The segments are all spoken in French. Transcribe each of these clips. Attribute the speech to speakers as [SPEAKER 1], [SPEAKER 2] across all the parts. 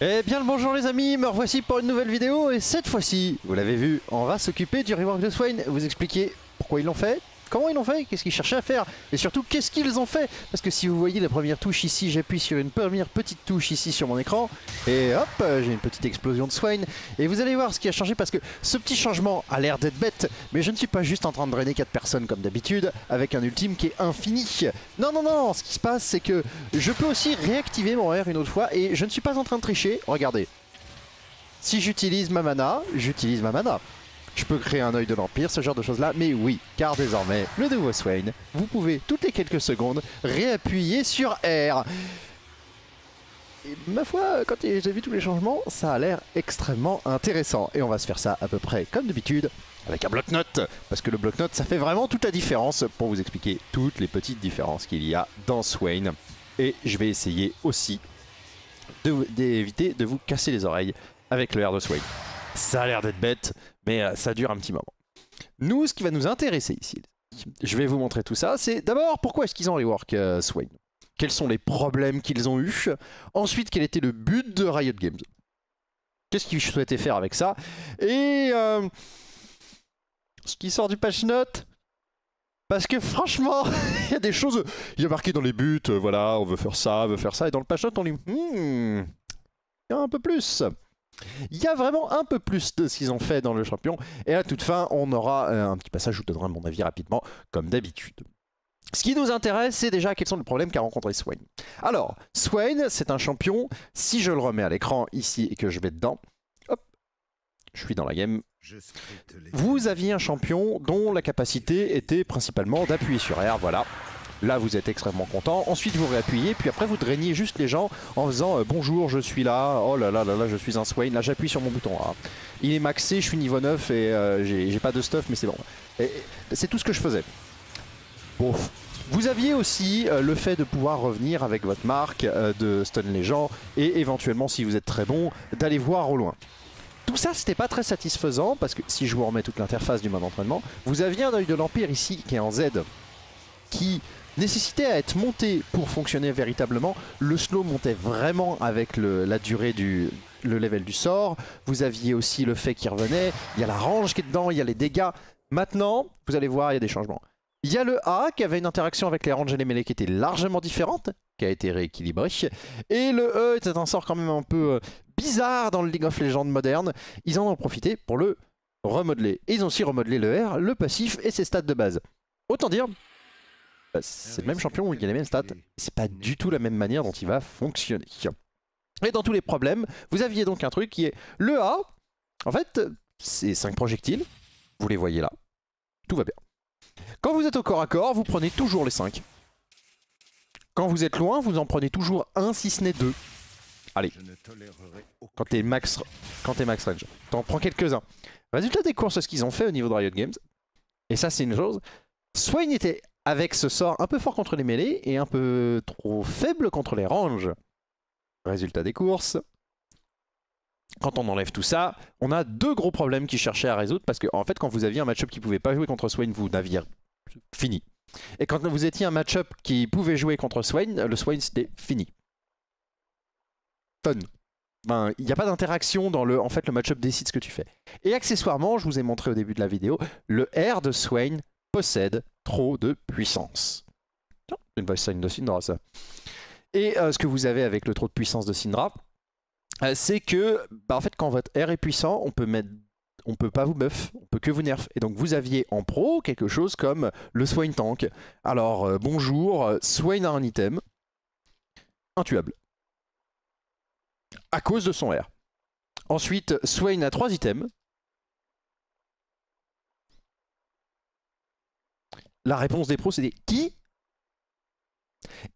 [SPEAKER 1] Eh bien le bonjour les amis, me revoici pour une nouvelle vidéo. Et cette fois-ci, vous l'avez vu, on va s'occuper du rework de Swain, vous expliquer pourquoi ils l'ont fait, comment ils l'ont fait, qu'est-ce qu'ils cherchaient à faire? Et surtout qu'est-ce qu'ils ont fait? Parce que si vous voyez la première touche ici, j'appuie sur une première petite touche ici sur mon écran et hop, j'ai une petite explosion de Swain et vous allez voir ce qui a changé parce que ce petit changement a l'air d'être bête mais je ne suis pas juste en train de drainer 4 personnes comme d'habitude avec un ultime qui est infini. Non non non, ce qui se passe c'est que je peux aussi réactiver mon R une autre fois et je ne suis pas en train de tricher, regardez. Si j'utilise ma mana, j'utilise ma mana. Je peux créer un œil de l'Empire, ce genre de choses là, mais oui, car désormais, le nouveau Swain, vous pouvez toutes les quelques secondes réappuyer sur R. Et ma foi, quand j'ai vu tous les changements, ça a l'air extrêmement intéressant. Et on va se faire ça à peu près comme d'habitude, avec un bloc-notes. Parce que le bloc-notes, ça fait vraiment toute la différence pour vous expliquer toutes les petites différences qu'il y a dans Swain. Et je vais essayer aussi d'éviter de, de vous casser les oreilles avec le R de Swain. Ça a l'air d'être bête, mais euh, ça dure un petit moment. Nous, ce qui va nous intéresser ici, je vais vous montrer tout ça, c'est d'abord pourquoi est-ce qu'ils ont rework euh, Swain? Quels sont les problèmes qu'ils ont eus? Ensuite, quel était le but de Riot Games? Qu'est-ce qu'ils souhaitaient faire avec ça? Et euh, ce qui sort du patch note parce que franchement, il y a des choses, il y a marqué dans les buts, euh, voilà, on veut faire ça, on veut faire ça, et dans le patch note, on dit, hmm, il y a un peu plus. Il y a vraiment un peu plus de ce qu'ils ont fait dans le champion. Et à toute fin, on aura euh, un petit passage, je vous donnerai mon avis rapidement, comme d'habitude. Ce qui nous intéresse, c'est déjà quels sont les problèmes qu'a rencontré Swain. Alors, Swain, c'est un champion, si je le remets à l'écran ici et que je vais dedans, hop, je suis dans la game, vous aviez un champion dont la capacité était principalement d'appuyer sur R, voilà, Là, vous êtes extrêmement content. Ensuite, vous réappuyez, puis après, vous drainiez juste les gens en faisant euh, bonjour, je suis là. Oh là là là là, je suis un Swain. Là, j'appuie sur mon bouton. Il est maxé, je suis niveau 9 et euh, j'ai pas de stuff, mais c'est bon. C'est tout ce que je faisais. Bon. Vous aviez aussi euh, le fait de pouvoir revenir avec votre marque de stun les gens et éventuellement, si vous êtes très bon, d'aller voir au loin. Tout ça, c'était pas très satisfaisant parce que si je vous remets toute l'interface du mode entraînement, vous aviez un œil de l'Empire ici qui est en Z qui nécessitait à être monté pour fonctionner véritablement. Le slow montait vraiment avec la durée du le level du sort. Vous aviez aussi le fait qu'il revenait. Il y a la range qui est dedans, il y a les dégâts. Maintenant, vous allez voir, il y a des changements. Il y a le A qui avait une interaction avec les ranges et les mêlées qui était largement différente, qui a été rééquilibré. Et le E était un sort quand même un peu euh, bizarre dans le League of Legends moderne. Ils en ont profité pour le remodeler. Et ils ont aussi remodelé le R, le passif et ses stats de base. Autant dire c'est le même champion, il a les mêmes stats. C'est pas du tout la même manière dont il va fonctionner. Et dans tous les problèmes, vous aviez donc un truc qui est le A. En fait, c'est 5 projectiles. Vous les voyez là. Tout va bien. Quand vous êtes au corps à corps, vous prenez toujours les 5. Quand vous êtes loin, vous en prenez toujours un, si ce n'est deux. Allez. Quand t'es max, quand max range. T'en prends quelques-uns. Résultat des courses, ce qu'ils ont fait au niveau de Riot Games. Et ça, c'est une chose. Swain était avec ce sort un peu fort contre les mêlées et un peu trop faible contre les ranges. Résultat des courses. Quand on enlève tout ça, on a deux gros problèmes qui cherchaient à résoudre parce que en fait quand vous aviez un match-up qui pouvait pas jouer contre Swain, vous n'aviez fini. Et quand vous étiez un match-up qui pouvait jouer contre Swain, le Swain c'était fini. Fun. Ben, il n'y a pas d'interaction dans le... En fait, le match-up décide ce que tu fais. Et accessoirement, je vous ai montré au début de la vidéo, le R de Swain possède trop de puissance. C'est une sign de Syndra ça. Et euh, ce que vous avez avec le trop de puissance de Syndra, euh, c'est que bah, en fait quand votre R est puissant, on peut mettre on peut pas vous buff, on peut que vous nerf. Et donc vous aviez en pro quelque chose comme le Swain Tank. Alors euh, bonjour, Swain a un item, intuable. À cause de son R. Ensuite, Swain a trois items, la réponse des pros c'était qui?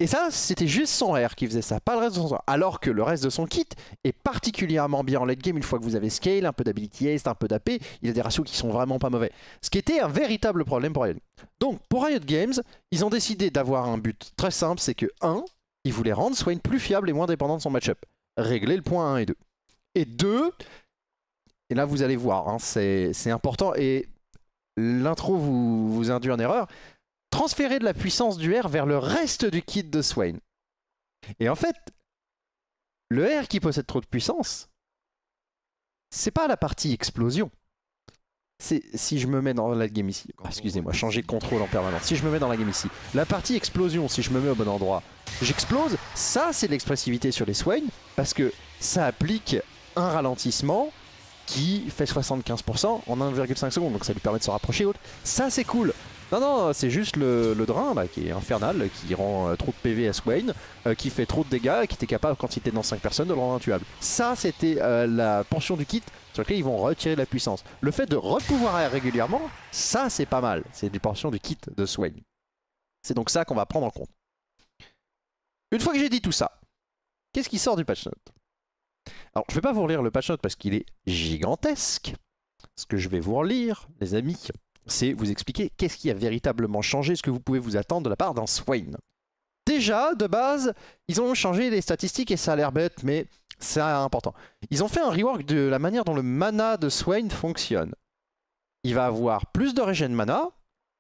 [SPEAKER 1] Et ça, c'était juste son R qui faisait ça, pas le reste de son R. Alors que le reste de son kit est particulièrement bien en late game une fois que vous avez scale, un peu d'ability haste, un peu d'AP, il a des ratios qui sont vraiment pas mauvais. Ce qui était un véritable problème pour Riot Donc pour Riot Games, ils ont décidé d'avoir un but très simple, c'est que 1, ils voulaient rendre Swain plus fiable et moins dépendant de son match-up. Régler le point 1 et 2. Et 2, et là vous allez voir, hein, c'est important, et l'intro vous, vous induit en erreur, transférer de la puissance du R vers le reste du kit de Swain. Et en fait, Le R qui possède trop de puissance, c'est pas la partie explosion. C'est si je me mets dans la game ici. Ah, Excusez-moi, changer de contrôle en permanence. Si je me mets dans la game ici, la partie explosion, si je me mets au bon endroit, j'explose. Ça, c'est de l'expressivité sur les Swain parce que ça applique un ralentissement qui fait 75% en 1,5 secondes. Donc ça lui permet de se rapprocher. Ça, c'est cool. Non, non, c'est juste le, drain là, qui est infernal, qui rend euh, trop de PV à Swain, euh, qui fait trop de dégâts qui était capable, quand il était dans 5 personnes, de le rendre intuable. Ça, c'était euh, la pension du kit sur laquelle ils vont retirer de la puissance. Le fait de repouvoir air régulièrement, ça, c'est pas mal. C'est des pensions du kit de Swain. C'est donc ça qu'on va prendre en compte. Une fois que j'ai dit tout ça, qu'est-ce qui sort du patch note? Alors, je vais pas vous relire le patch note parce qu'il est gigantesque. Ce que je vais vous relire, les amis, c'est vous expliquer qu'est-ce qui a véritablement changé, ce que vous pouvez vous attendre de la part d'un Swain. Déjà, de base, ils ont changé les statistiques et ça a l'air bête, mais c'est important. Ils ont fait un rework de la manière dont le mana de Swain fonctionne. Il va avoir plus de regen mana,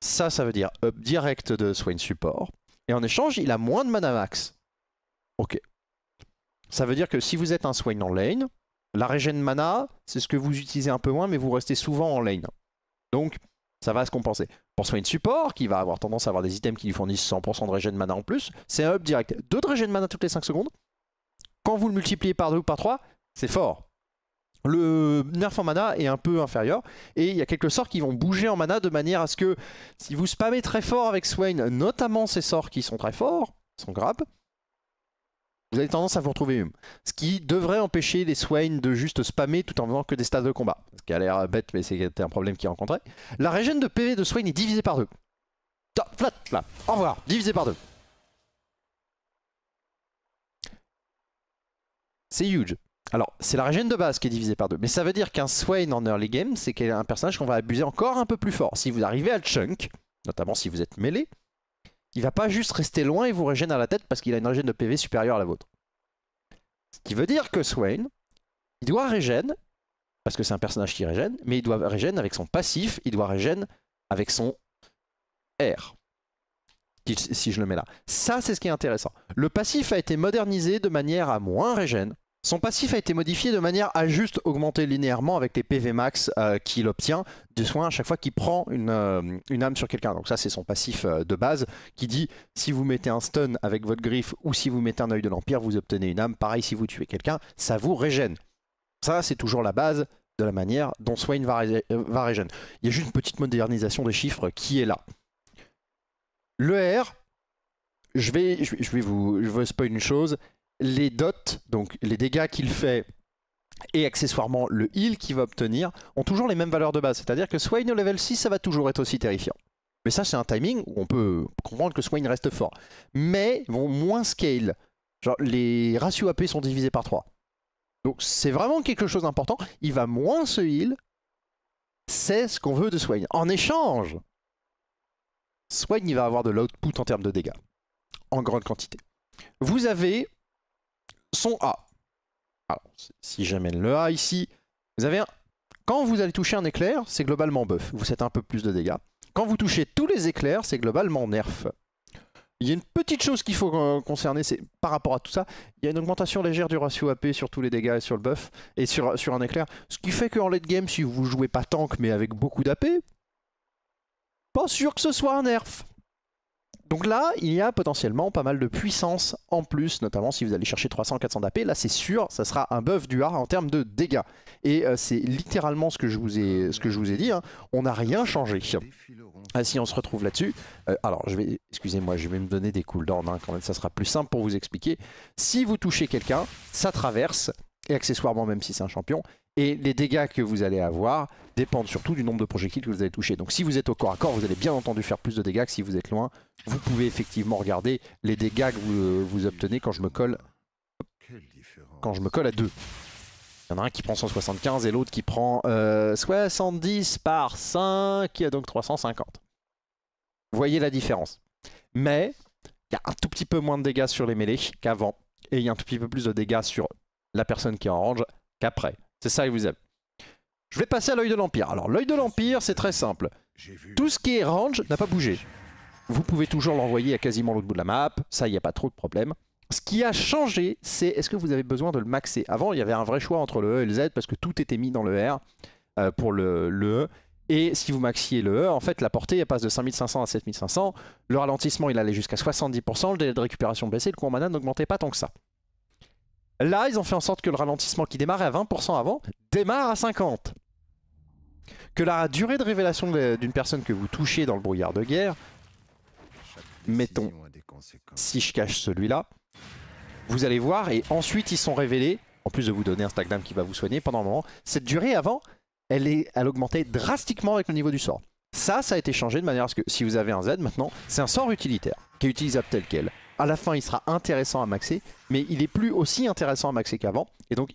[SPEAKER 1] ça, ça veut dire up direct de Swain support, et en échange, il a moins de mana max. Ok. Ça veut dire que si vous êtes un Swain en lane, la regen mana, c'est ce que vous utilisez un peu moins, mais vous restez souvent en lane. Donc, ça va se compenser. Pour Swain Support, qui va avoir tendance à avoir des items qui lui fournissent 100% de regen mana en plus, c'est un up direct. 2 de regen mana toutes les 5 secondes. Quand vous le multipliez par 2 ou par 3, c'est fort. Le nerf en mana est un peu inférieur et il y a quelques sorts qui vont bouger en mana de manière à ce que si vous spammez très fort avec Swain, notamment ces sorts qui sont très forts, son grab, vous avez tendance à vous retrouver hume. Ce qui devrait empêcher les Swain de juste spammer tout en faisant que des stats de combat. Ce qui a l'air bête, mais c'était un problème qu'ils rencontraient. La régène de PV de Swain est divisée par deux. Flat, là. Au revoir, divisé par deux. C'est huge. Alors, c'est la régène de base qui est divisée par deux. Mais ça veut dire qu'un Swain en early game, c'est qu'il un personnage qu'on va abuser encore un peu plus fort. Si vous arrivez à chunk, notamment si vous êtes mêlé, il va pas juste rester loin et vous régène à la tête parce qu'il a une régène de PV supérieure à la vôtre. Ce qui veut dire que Swain, il doit régène, parce que c'est un personnage qui régène, mais il doit régène avec son passif, il doit régène avec son R. Si je le mets là. Ça, c'est ce qui est intéressant. Le passif a été modernisé de manière à moins régène, son passif a été modifié de manière à juste augmenter linéairement avec les PV max euh, qu'il obtient de soins à chaque fois qu'il prend une, euh, âme sur quelqu'un. Donc ça c'est son passif euh, de base qui dit si vous mettez un stun avec votre griffe ou si vous mettez un œil de l'Empire, vous obtenez une âme. Pareil si vous tuez quelqu'un, ça vous régène. Ça c'est toujours la base de la manière dont Swain va, va régène. Il y a juste une petite modernisation des chiffres qui est là. Le R, je vais, je vais vous je vais spoiler une chose, les dots, donc les dégâts qu'il fait et accessoirement le heal qu'il va obtenir, ont toujours les mêmes valeurs de base. C'est-à-dire que Swain au level 6, ça va toujours être aussi terrifiant. Mais ça, c'est un timing où on peut comprendre que Swain reste fort. Mais ils vont moins scale. Genre, les ratios AP sont divisés par 3. Donc c'est vraiment quelque chose d'important. Il va moins se heal. C'est ce qu'on veut de Swain. En échange, Swain, il va avoir de l'output en termes de dégâts. En grande quantité. Vous avez son A. Alors, si j'amène le A ici, vous avez un... Quand vous allez toucher un éclair, c'est globalement buff. Vous faites un peu plus de dégâts. Quand vous touchez tous les éclairs, c'est globalement nerf. Il y a une petite chose qu'il faut concerner, c'est par rapport à tout ça, il y a une augmentation légère du ratio AP sur tous les dégâts et sur le buff, et sur, sur un éclair. Ce qui fait qu'en late game, si vous jouez pas tank mais avec beaucoup d'AP, pas sûr que ce soit un nerf. Donc là, il y a potentiellement pas mal de puissance en plus, notamment si vous allez chercher 300-400 d'AP. Là, c'est sûr, ça sera un buff du hard en termes de dégâts. Et euh, c'est littéralement ce que je vous ai, dit. Hein. On n'a rien changé. Ah, si on se retrouve là-dessus, euh, alors je vais, excusez-moi, je vais me donner des cooldowns hein, quand même, ça sera plus simple pour vous expliquer. Si vous touchez quelqu'un, ça traverse, et accessoirement même si c'est un champion, et les dégâts que vous allez avoir dépendent surtout du nombre de projectiles que vous allez toucher. Donc si vous êtes au corps à corps, vous allez bien entendu faire plus de dégâts que si vous êtes loin. Vous pouvez effectivement regarder les dégâts que vous, vous obtenez quand je me colle quand je me colle à deux. Il y en a un qui prend 175 et l'autre qui prend euh, 70 par 5, donc 350. Vous voyez la différence. Mais il y a un tout petit peu moins de dégâts sur les mêlées qu'avant. Et il y a un tout petit peu plus de dégâts sur la personne qui est en range qu'après. C'est ça que vous avez. Je vais passer à l'œil de l'Empire. Alors l'œil de l'Empire, c'est très simple. Tout ce qui est range n'a pas bougé. Vous pouvez toujours l'envoyer à quasiment l'autre bout de la map, ça, il n'y a pas trop de problème. Ce qui a changé, c'est est-ce que vous avez besoin de le maxer? Avant, il y avait un vrai choix entre le E et le Z parce que tout était mis dans le R euh, pour le, le E. Et si vous maxiez le E, en fait, la portée elle passe de 5500 à 7500. Le ralentissement, il allait jusqu'à 70%. Le délai de récupération baissait. Le coût en mana n'augmentait pas tant que ça. Là, ils ont fait en sorte que le ralentissement qui démarrait à 20% avant démarre à 50%. Que la durée de révélation d'une personne que vous touchez dans le brouillard de guerre, mettons, si je cache celui-là, vous allez voir, et ensuite ils sont révélés, en plus de vous donner un stack d'âme qui va vous soigner pendant un moment, cette durée avant, elle, est, elle augmentait drastiquement avec le niveau du sort. Ça, ça a été changé de manière à ce que si vous avez un Z maintenant, c'est un sort utilitaire qui est utilisable tel quel. À la fin, il sera intéressant à maxer, mais il est plus aussi intéressant à maxer qu'avant. Et donc,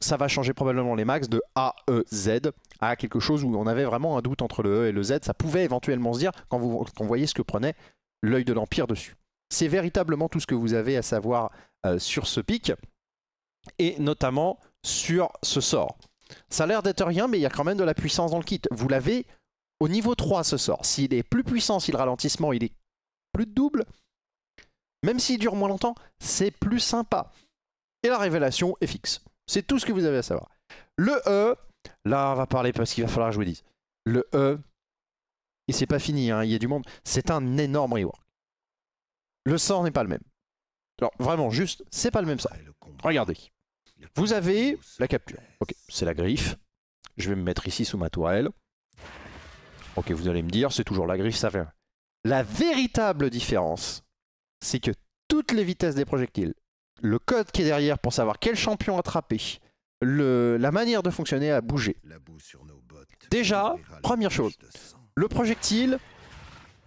[SPEAKER 1] ça va changer probablement les max de A, E, Z à quelque chose où on avait vraiment un doute entre le E et le Z. Ça pouvait éventuellement se dire quand vous, quand vous voyez ce que prenait l'œil de l'Empire dessus. C'est véritablement tout ce que vous avez à savoir euh, sur ce pic, et notamment sur ce sort. Ça a l'air d'être rien, mais il y a quand même de la puissance dans le kit. Vous l'avez au niveau 3 ce sort. S'il est plus puissant, si le ralentissement il est plus de double, même s'il dure moins longtemps, c'est plus sympa. Et la révélation est fixe. C'est tout ce que vous avez à savoir. Le E, là on va parler parce qu'il va falloir que je vous dise. Le E, et c'est pas fini, hein, il y a du monde, c'est un énorme rework. Le sort n'est pas le même. Alors vraiment, juste, c'est pas le même sort. Regardez. Vous avez la capture. Ok, c'est la griffe. Je vais me mettre ici sous ma tourelle. Ok, vous allez me dire, c'est toujours la griffe, ça fait. La véritable différence, c'est que toutes les vitesses des projectiles, le code qui est derrière pour savoir quel champion attraper, le, la manière de fonctionner a bougé. Déjà, première chose, le projectile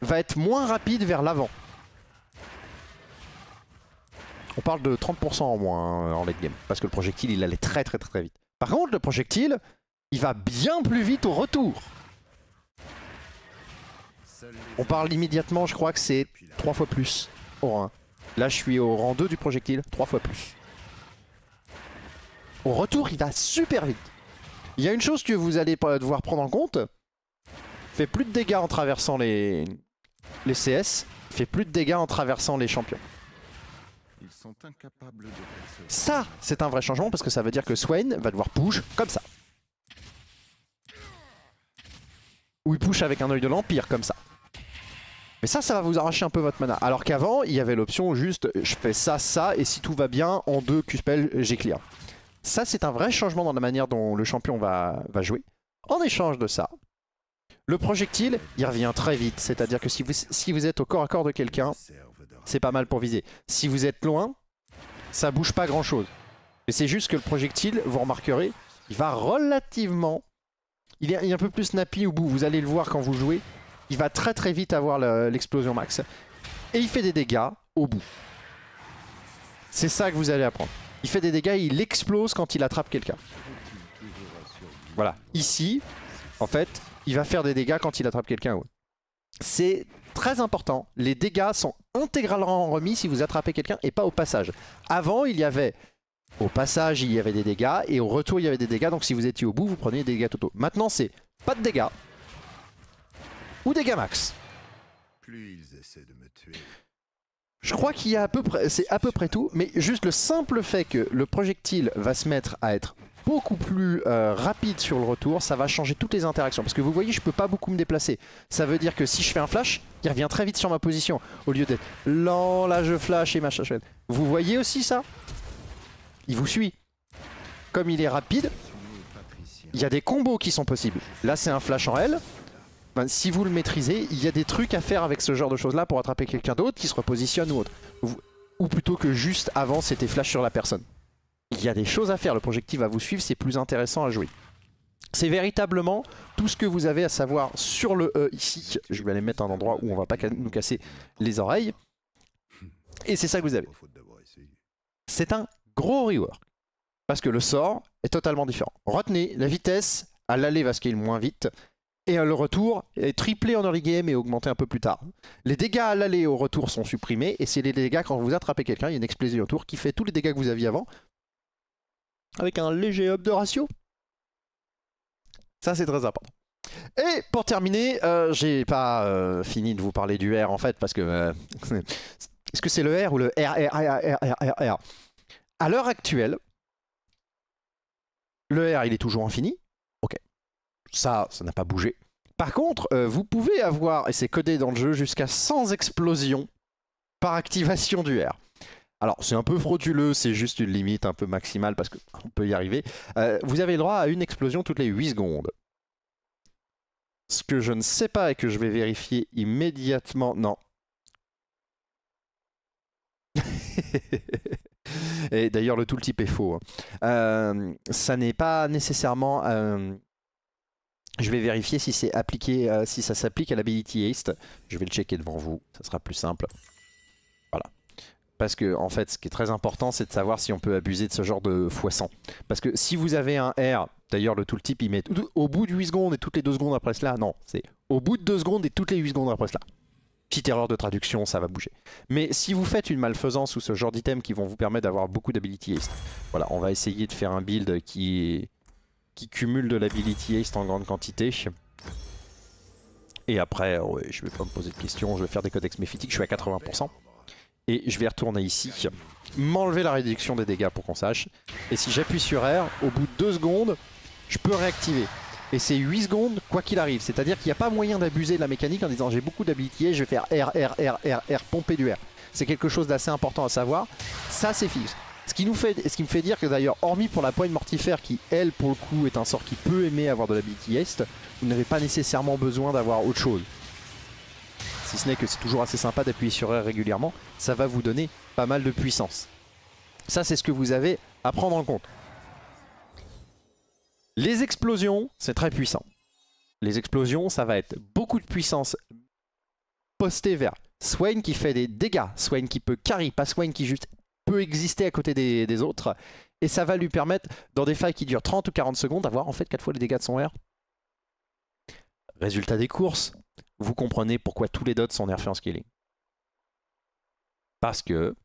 [SPEAKER 1] va être moins rapide vers l'avant. On parle de 30% en moins hein, en late game, parce que le projectile il allait très très très très vite. Par contre, le projectile, il va bien plus vite au retour. On parle immédiatement, je crois que c'est 3 fois plus au rang 1. Là, je suis au rang 2 du projectile, 3 fois plus. Au retour, il va super vite. Il y a une chose que vous allez devoir prendre en compte. Fait plus de dégâts en traversant les, les CS. Fait plus de dégâts en traversant les champions.
[SPEAKER 2] Ils sont incapables de percevoir.
[SPEAKER 1] Ça, c'est un vrai changement parce que ça veut dire que Swain va devoir push comme ça. Ou il push avec un œil de l'Empire comme ça. Mais ça, ça va vous arracher un peu votre mana. Alors qu'avant, il y avait l'option juste je fais ça, ça, et si tout va bien, en deux Q-spell, j'ai. Ça, c'est un vrai changement dans la manière dont le champion va, jouer. En échange de ça, le projectile, il revient très vite. C'est-à-dire que si vous, si vous êtes au corps à corps de quelqu'un, c'est pas mal pour viser. Si vous êtes loin, ça bouge pas grand chose. Mais c'est juste que le projectile, vous remarquerez, il va relativement... Il est un peu plus snappy au bout, vous allez le voir quand vous jouez. Il va très très vite avoir le- l'explosion max. Et il fait des dégâts au bout. C'est ça que vous allez apprendre. Il fait des dégâts il explose quand il attrape quelqu'un. Voilà. Ici, en fait, il va faire des dégâts quand il attrape quelqu'un. C'est très important. Les dégâts sont intégralement remis si vous attrapez quelqu'un et pas au passage. Avant, il y avait au passage, il y avait des dégâts et au retour, il y avait des dégâts. Donc si vous étiez au bout, vous preniez des dégâts totaux. Maintenant, c'est pas de dégâts ou dégâts max.
[SPEAKER 2] Plus ils essaient de me tuer,
[SPEAKER 1] Je crois qu'il y a à peu près, c'est à peu près tout, mais juste le simple fait que le projectile va se mettre à être beaucoup plus euh, rapide sur le retour, ça va changer toutes les interactions. Parce que vous voyez, je peux pas beaucoup me déplacer. Ça veut dire que si je fais un flash, il revient très vite sur ma position. Au lieu d'être lent, là je flash et machin. Vous voyez aussi ça? Il vous suit. Comme il est rapide, il y a des combos qui sont possibles. Là, c'est un flash en L. Ben, si vous le maîtrisez, il y a des trucs à faire avec ce genre de choses-là pour attraper quelqu'un d'autre qui se repositionne ou autre. Ou, plutôt que juste avant, c'était flash sur la personne. Il y a des choses à faire. Le projectile va vous suivre, c'est plus intéressant à jouer. C'est véritablement tout ce que vous avez à savoir sur le E ici. Je vais aller mettre un endroit où on va pas nous casser les oreilles. Et c'est ça que vous avez. C'est un gros rework. Parce que le sort est totalement différent. Retenez, la vitesse à l'aller va scale moins vite. Et le retour est triplé en early game et augmenté un peu plus tard. Les dégâts à l'aller et au retour sont supprimés. Et c'est les dégâts quand vous attrapez quelqu'un, il y a une explosion autour qui fait tous les dégâts que vous aviez avant. Avec un léger up de ratio. Ça c'est très important. Et pour terminer, euh, j'ai pas euh, fini de vous parler du R en fait parce que euh, Est-ce que c'est le R ou le R, R, R, R, R, R, R? À l'heure actuelle, le R, il est toujours infini. Ça, ça n'a pas bougé. Par contre, euh, vous pouvez avoir, et c'est codé dans le jeu, jusqu'à 100 explosions par activation du R. Alors, c'est un peu frauduleux, c'est juste une limite un peu maximale parce qu'on peut y arriver. Euh, vous avez le droit à une explosion toutes les 8 secondes. Ce que je ne sais pas et que je vais vérifier immédiatement. Non. et d'ailleurs, le tooltip est faux. hein. Euh, ça n'est pas nécessairement. Je vais vérifier si euh, ça s'applique à l'ability haste. Je vais le checker devant vous, ça sera plus simple. Voilà. Parce que en fait, ce qui est très important, c'est de savoir si on peut abuser de ce genre de x100. Parce que si vous avez un R, d'ailleurs le tooltip il met au bout de 8 secondes et toutes les 2 secondes après cela, non, c'est au bout de 2 secondes et toutes les 8 secondes après cela. Petite erreur de traduction, ça va bouger. Mais si vous faites une malfaisance ou ce genre d'items qui vont vous permettre d'avoir beaucoup d'ability haste, voilà, on va essayer de faire un build qui qui cumule de l'ability haste en grande quantité. Et après, ouais, je vais pas me poser de questions, je vais faire des codex méphitiques, je suis à 80%. Et je vais retourner ici, m'enlever la réduction des dégâts pour qu'on sache. Et si j'appuie sur R, au bout de 2 secondes, je peux réactiver. Et c'est 8 secondes quoi qu'il arrive. C'est-à-dire qu'il n'y a pas moyen d'abuser de la mécanique en disant j'ai beaucoup d'habilité, je vais faire R, R, R, R, R, pomper du R. C'est quelque chose d'assez important à savoir. Ça c'est fixe. Ce qui, nous fait, ce qui me fait dire que d'ailleurs, hormis pour la poigne mortifère qui, elle, pour le coup, est un sort qui peut aimer avoir de l'ability haste, vous n'avez pas nécessairement besoin d'avoir autre chose. Si ce n'est que c'est toujours assez sympa d'appuyer sur R régulièrement, ça va vous donner pas mal de puissance. Ça, c'est ce que vous avez à prendre en compte. Les explosions, c'est très puissant. Les explosions, ça va être beaucoup de puissance postée vers Swain qui fait des dégâts, Swain qui peut carry, pas Swain qui juste peut exister à côté des, autres. Et ça va lui permettre, dans des failles qui durent 30 ou 40 secondes, d'avoir en fait 4 fois les dégâts de son R. Résultat des courses, vous comprenez pourquoi tous les dots sont nerfés en scaling. Parce que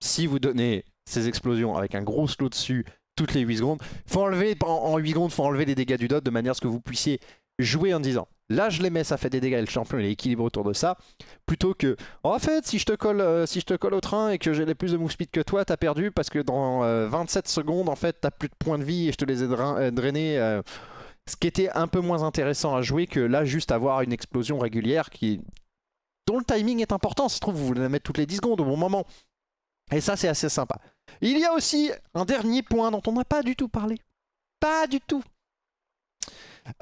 [SPEAKER 1] si vous donnez ces explosions avec un gros slow dessus toutes les 8 secondes, faut enlever en, en 8 secondes, faut enlever les dégâts du dot de manière à ce que vous puissiez jouer en disant là je les mets, ça fait des dégâts et le champion il est équilibré autour de ça, plutôt que en fait si je te colle, euh, si je te colle au train et que j'ai plus de move speed que toi, t'as perdu parce que dans euh, 27 secondes en fait t'as plus de points de vie et je te les ai euh, drainés. euh, ce qui était un peu moins intéressant à jouer que là juste avoir une explosion régulière qui dont le timing est important. Se trouve vous voulez la mettre toutes les 10 secondes au bon moment. Et ça c'est assez sympa. Il y a aussi un dernier point dont on n'a pas du tout parlé. Pas du tout.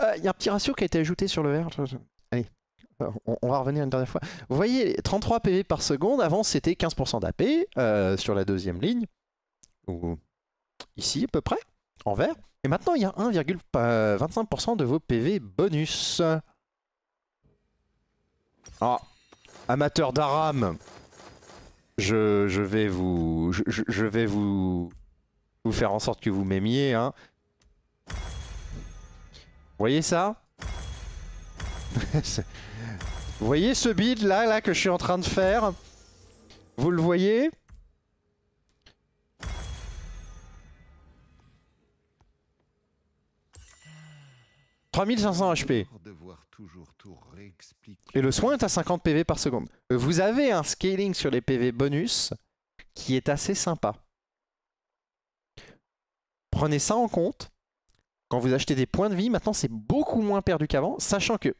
[SPEAKER 1] Euh, Il y a un petit ratio qui a été ajouté sur le R. Allez, euh, on, va revenir une dernière fois. Vous voyez, 33 PV par seconde, avant c'était 15% d'AP euh, sur la deuxième ligne. Ou ici à peu près, en vert. Et maintenant il y a 1,25% de vos PV bonus. Ah, amateur d'Aram, je vais vous, vous faire en sorte que vous m'aimiez. Hein. Voyez ça Vous voyez ce build là, là que je suis en train de faire Vous le voyez « 3500 HP. Et le soin est à 50 PV par seconde. Vous avez un scaling sur les PV bonus qui est assez sympa. Prenez ça en compte. Vous achetez des points de vie, maintenant c'est beaucoup moins perdu qu'avant, sachant que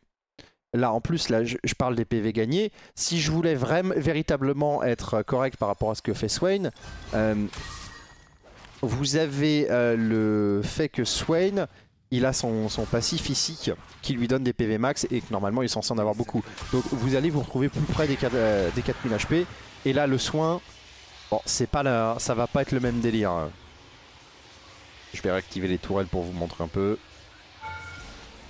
[SPEAKER 1] là en plus là je, parle des PV gagnés. Si je voulais vraiment véritablement être correct par rapport à ce que fait Swain, euh, vous avez euh, le fait que Swain il a son, son passif ici qui lui donne des PV max et que normalement il est censé en avoir beaucoup. Donc vous allez vous retrouver plus près des, quatre- euh, des 4000 HP. Et là le soin, bon c'est pas la, ça va pas être le même délire. hein. Je vais réactiver les tourelles pour vous montrer un peu.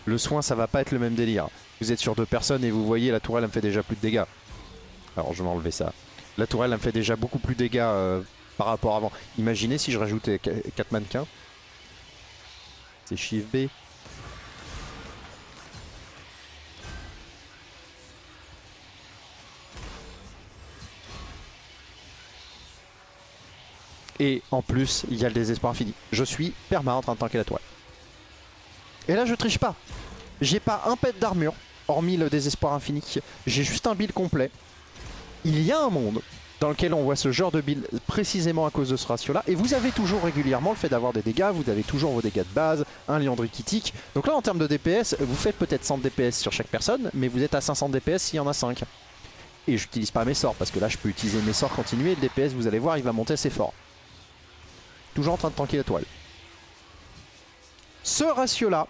[SPEAKER 1] Le soin ça va pas être le même délire. Vous êtes sur deux personnes et vous voyez la tourelle elle me fait déjà plus de dégâts. Alors je vais enlever ça. La tourelle elle me fait déjà beaucoup plus de dégâts euh, par rapport à avant. Imaginez si je rajoutais 4 mannequins. C'est Shift B. Et en plus, il y a le désespoir infini. Je suis perma en train de tanker la toile. Et là, je triche pas. J'ai pas un pet d'armure, hormis le désespoir infini. J'ai juste un build complet. il y a un monde dans lequel on voit ce genre de build précisément à cause de ce ratio-là. Et vous avez toujours régulièrement le fait d'avoir des dégâts, vous avez toujours vos dégâts de base, un liandry critique. Donc là, en termes de DPS, vous faites peut-être 100 DPS sur chaque personne, mais vous êtes à 500 DPS s'il y en a 5. Et j'utilise pas mes sorts, parce que là, je peux utiliser mes sorts continuer. Et le DPS, vous allez voir, il va monter assez fort. Toujours en train de tanker la toile. Ce ratio-là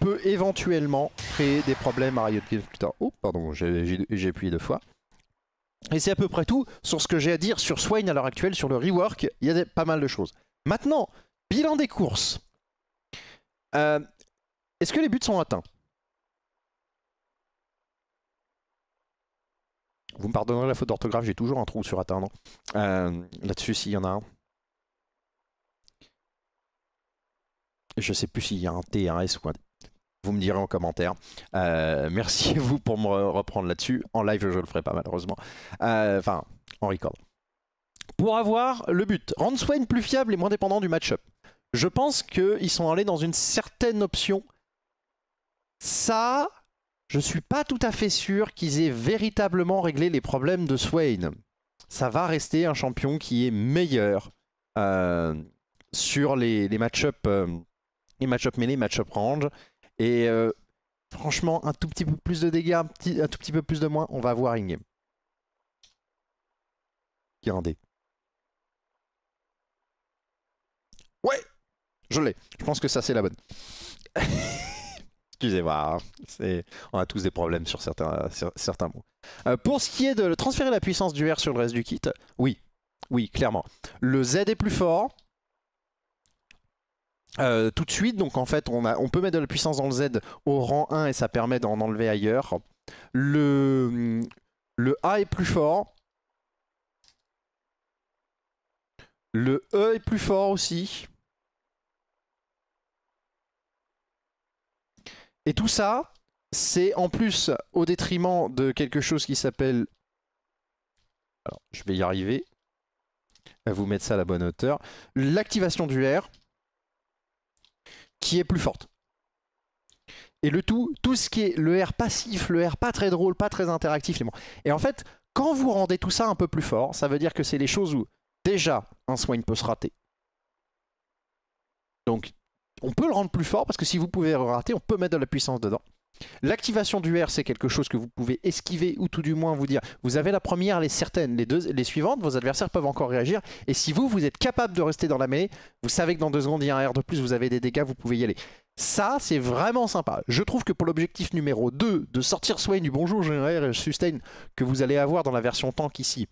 [SPEAKER 1] peut éventuellement créer des problèmes à Riot Games plus tard. Oh, pardon, j'ai appuyé deux fois. Et c'est à peu près tout sur ce que j'ai à dire sur Swain à l'heure actuelle, sur le rework. Il y a pas mal de choses. Maintenant, bilan des courses. Euh, est-ce que les buts sont atteints? Vous me pardonnerez la faute d'orthographe, j'ai toujours un trou sur atteindre. Euh, là-dessus, s'il y en a un. Je sais plus s'il y a un T, un S ou un D. Vous me direz en commentaire. Euh, merci vous pour me reprendre là-dessus. En live, je le ferai pas malheureusement. Euh, enfin, en record. Pour avoir le but, rendre Swain plus fiable et moins dépendant du match-up. Je pense qu'ils sont allés dans une certaine option. Ça, je suis pas tout à fait sûr qu'ils aient véritablement réglé les problèmes de Swain. Ça va rester un champion qui est meilleur euh, sur les, les match-up les match-up mêlés, match-up range. Et euh, franchement, un tout petit peu plus de dégâts, un, tout petit peu plus de moins, on va avoir in-game. Ouais Je l'ai. Je pense que ça, c'est la bonne. Excusez-moi, hein. on a tous des problèmes sur certains, certains mots. Euh, pour ce qui est de transférer la puissance du R sur le reste du kit, oui, oui, clairement. Le Z est plus fort, euh, tout de suite. Donc en fait, on, a, on peut mettre de la puissance dans le Z au rang 1 et ça permet d'en enlever ailleurs. Le, le A est plus fort. Le E est plus fort aussi. Et tout ça, c'est en plus au détriment de quelque chose qui s'appelle... Alors, je vais y arriver. À vous mettre ça à la bonne hauteur. L'activation du R qui est plus forte. Et le tout, tout ce qui est le R passif, le R pas très drôle, pas très interactif. Et en fait, quand vous rendez tout ça un peu plus fort, ça veut dire que c'est les choses où déjà un soin peut se rater. Donc on peut le rendre plus fort parce que si vous pouvez rater, on peut mettre de la puissance dedans. L'activation du R, c'est quelque chose que vous pouvez esquiver ou tout du moins vous dire vous avez la première, les, deux, les suivantes, vos adversaires peuvent encore réagir. Et si vous, vous êtes capable de rester dans la mêlée, vous savez que dans deux secondes, il y a un R de plus, vous avez des dégâts, vous pouvez y aller. Ça, c'est vraiment sympa. Je trouve que pour l'objectif numéro 2, de sortir Swain du bonjour général sustain que vous allez avoir dans la version tank ici,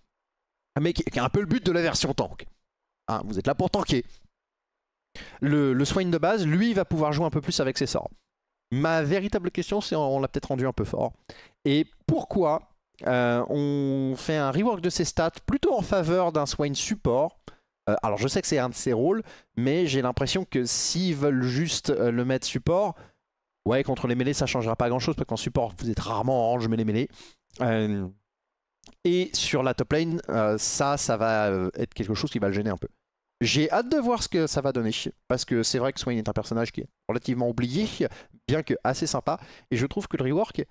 [SPEAKER 1] mais qui est un peu le but de la version tank. Hein, vous êtes là pour tanker. Le, le Swain de base, lui, va pouvoir jouer un peu plus avec ses sorts. Ma véritable question, c'est on l'a peut-être rendu un peu fort. Et pourquoi euh, on fait un rework de ses stats plutôt en faveur d'un Swain support? Euh, Alors je sais que c'est un de ses rôles, mais j'ai l'impression que s'ils veulent juste euh, le mettre support, ouais, contre les mêlées ça changera pas grand chose parce qu'en support vous êtes rarement en range mêlée mêlée. et sur la top lane, ça, ça va être quelque chose qui va le gêner un peu. J'ai hâte de voir ce que ça va donner, parce que c'est vrai que Swain est un personnage qui est relativement oublié, bien que assez sympa, et je trouve que le rework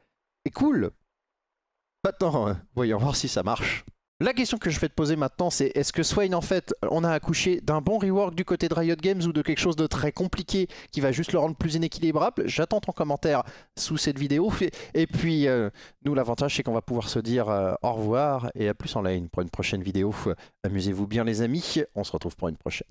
[SPEAKER 1] est cool. Maintenant, voyons voir si ça marche. La question que je vais te poser maintenant, c'est est-ce que Swain, en fait, on a accouché d'un bon rework du côté de Riot Games ou de quelque chose de très compliqué qui va juste le rendre plus inéquilibrable? J'attends ton commentaire sous cette vidéo. Et puis, euh, nous, l'avantage, c'est qu'on va pouvoir se dire euh, au revoir et à plus en ligne pour une prochaine vidéo. Amusez-vous bien, les amis. On se retrouve pour une prochaine.